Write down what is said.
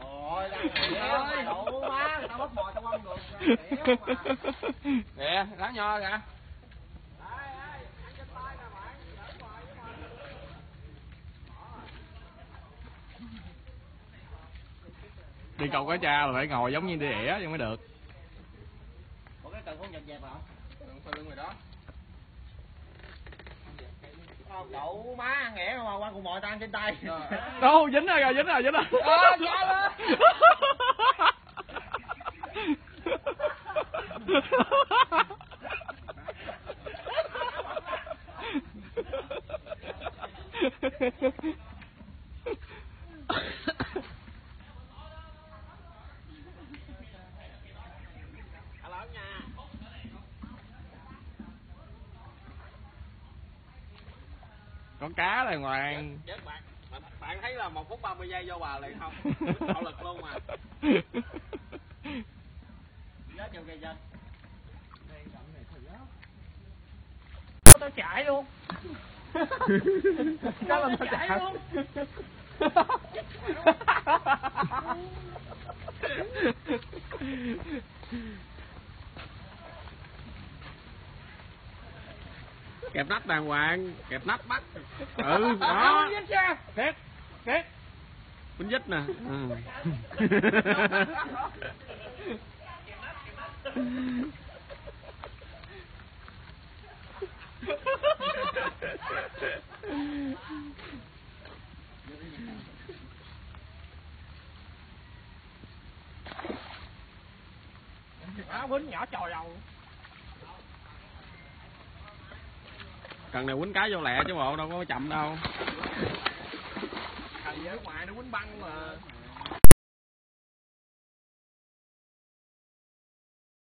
Rồi, ơi, đủ má, tao bắt bò tao quăng được. Nè, lá nho kìa. Đi câu cá cha là phải ngồi giống như đi ỉa chứ mới được. Ủa cái cần con dẹp dẹp hả? Sau lưng rồi đó. Không, đậu má, nghẽ mà quăng cùng mồi tao ăn trên tay. Đâu, dính rồi, rồi, dính rồi, dính rồi. Ờ, dạ lên. Có cá này ngoan. Chết bạn. Bạn, bạn thấy là 1 phút 30 giây vô bà liền không? Bạo lực luôn mà. Chiều kìa chưa? tao chạy luôn Đó là tao chạy luôn Kẹp nắp đàng hoàng, kẹp nắp bắt. Ừ, đó. thiệt thiệt Bánh dít nè. Ừ. áo quýnh nhỏ trồi đầu Cần này quýnh cá vô lẹ chứ bộ, đâu có chậm đâu. Thằng ở ngoài nó quýnh băng mà.